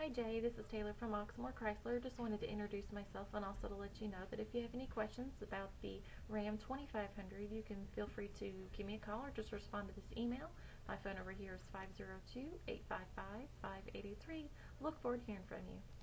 Hi Jay, this is Taylor from Oxmoor Chrysler. Just wanted to introduce myself and also to let you know that if you have any questions about the Ram 2500, you can feel free to give me a call or just respond to this email. My phone over here is 502-855-5883. Look forward to hearing from you.